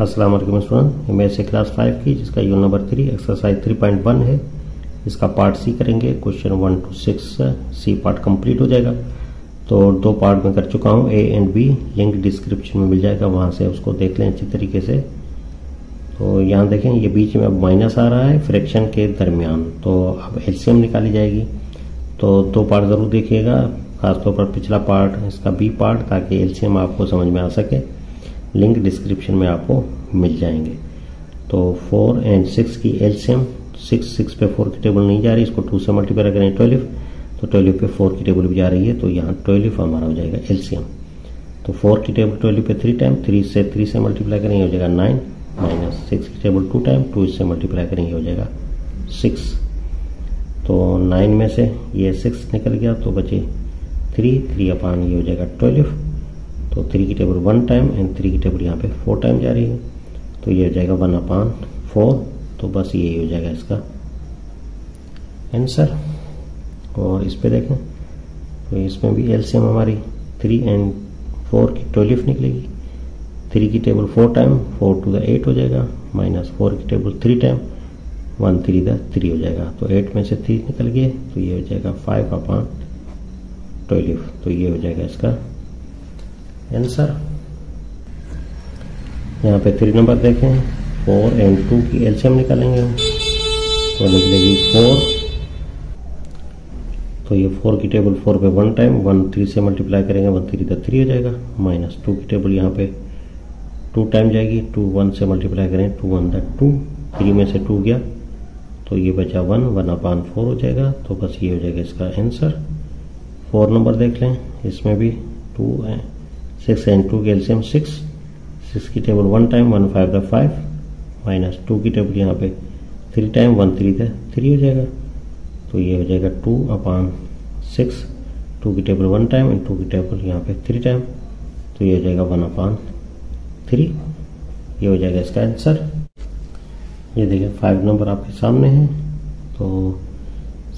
अस्सलाम वालेकुम स्टूडेंट मैं से क्लास फाइव की, जिसका यून number three exercise three point one है। इसका पार्ट सी करेंगे question one two six C part complete हो जाएगा। तो दो पार्ट में कर चुका हूँ A and B link description में मिल जाएगा, वहाँ से उसको देख लें अच्छी तरीके से। तो यहाँ देखें, ये बीच में अब माइनस आ रहा है फ्रैक्शन के दरमियान। तो अब एलसीएम निकाली जाएगी। तो दो पार्ट ज़रूर देखिएगा, खासतौर पर पिछला पार्ट इसका बी पार्ट ताकि एलसीएम आपको समझ में आ सके। लिंक डिस्क्रिप्शन में आपको मिल जाएँगे। तो फोर एंड सिक्स की एलसीएम, सिक्स सिक्स पे फोर की टेबल नहीं जा रही, इसको टू से मल्टीप्लाई करें ट्वेल्व तो ट्वेल्व पे फोर की टेबल भी जा रही है तो यहाँ ट्वेल्व हमारा हो जाएगा एलसीएम। तो फोर की टेबल ट्वेल्व पे थ्री टाइम, थ्री से थ्री से मल्टीप्लाई करें हो जाएगा नाइन, माइनस सिक्स की टेबल टू टाइम, टू इससे मल्टीप्लाई करेंगे हो जाएगा सिक्स। तो नाइन में से ये सिक्स निकल गया तो बचे थ्री थ्री अपान ये हो जाएगा ट्वेल्व तो थ्री की table one time and three की टेबल यहाँ पे फोर टाइम जा रही है। तो ये हो जाएगा वन अपान फोर तो बस यही हो जाएगा इसका आंसर और इस पर देखें तो इसमें भी एलसीएम हमारी थ्री एंड फोर की ट्वेल्व निकलेगी। थ्री की table four time four two the eight हो जाएगा माइनस फोर की table three time one three the three हो जाएगा। तो एट में से थ्री निकल गए तो ये हो जाएगा फाइव अपान ट्वेल्व तो ये हो जाएगा इसका आंसर यहाँ पे थ्री नंबर देखें फोर एंड टू की एलसीएम निकालेंगे हम। तो निकलेगी फोर तो ये फोर की टेबल फोर पे वन टाइम वन थ्री से मल्टीप्लाई करेंगे वन थ्री तो थ्री हो जाएगा। माइनस टू की टेबल यहाँ पे टू टाइम जाएगी। टू वन से मल्टीप्लाई करें two one the two three में से टू गया। तो ये बचा वन वन अपान फोर हो जाएगा। तो बस ये हो जाएगा इसका आंसर फोर नंबर देख लें। इसमें भी टू सिक्स एंड टू की एल्सियम सिक्स सिक्स की table one time one five the five minus two की टेबल यहाँ पे three time one three the three हो जाएगा। तो ये हो जाएगा टू अपान सिक्स टू की table one time and two की टेबल यहाँ पे थ्री टाइम तो ये हो जाएगा वन अपान थ्री ये हो जाएगा इसका आंसर ये देखिए फाइव नंबर आपके सामने है। तो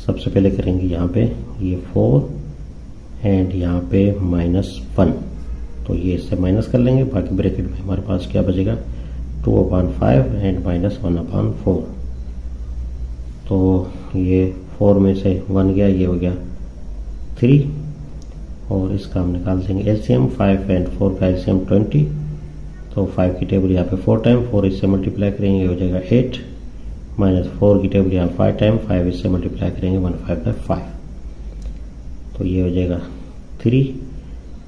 सबसे पहले करेंगे यहाँ पे ये फोर एंड यहाँ पे माइनस वन तो ये इससे माइनस कर लेंगे, बाकी ब्रैकेट में हमारे पास क्या बचेगा? Two upon five and minus one upon four तो ये फोर में से वन गया, ये हो गया थ्री और इसका हम निकाल देंगे एलसीएम फाइव एंड फोर का एलसीएम ट्वेंटी तो फाइव की टेबल यहाँ पे फोर टाइम फोर इससे मल्टीप्लाई करेंगे, ये हो जाएगा एट माइनस फोर की टेबल यहाँ फाइव टाइम फाइव इससे मल्टीप्लाई करेंगे वन फाइव बाई फाइव तो ये हो जाएगा थ्री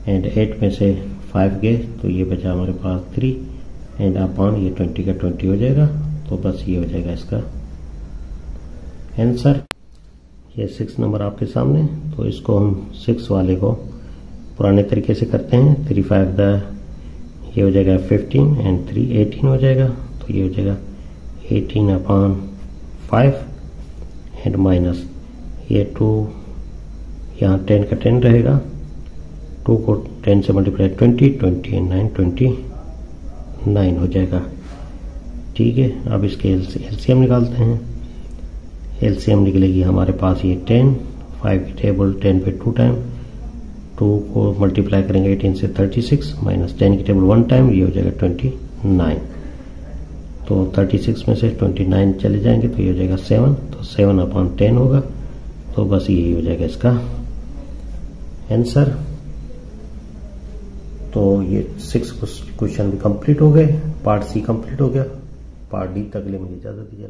एंड एट में से फाइव गए तो ये बचा हमारे पास थ्री एंड अपॉन ये ट्वेंटी का ट्वेंटी हो जाएगा तो बस ये हो जाएगा इसका आंसर ये सिक्स नंबर आपके सामने तो इसको हम सिक्स वाले को पुराने तरीके से करते हैं। थ्री फाइव द ये हो जाएगा फिफ्टीन एंड थ्री एटीन हो जाएगा तो ये हो जाएगा eighteen upon five and minus ये टू यहाँ टेन का टेन रहेगा। टू को टेन से multiply twenty twenty and nine twenty nine हो जाएगा। ठीक है, अब इसके एल एलसीएम निकालते हैं। एलसीएम निकलेगी हमारे पास ये टेन, फाइव की टेबल टेन पे टू टाइम, टू को मल्टीप्लाई करेंगे एटीन से थर्टी सिक्स, माइनस टेन की टेबल वन टाइम, ये हो जाएगा ट्वेंटी नाइन। तो थर्टी सिक्स में से ट्वेंटी नाइन चले जाएँगे तो ये हो जाएगा सेवन तो सेवन अपॉन टेन होगा तो बस यही हो जाएगा इसका आंसर। तो ये सिक्स क्वेश्चन भी कंप्लीट हो गए पार्ट सी कंप्लीट हो गया। पार्ट डी तक ले मुझे इजाज़त दीजिए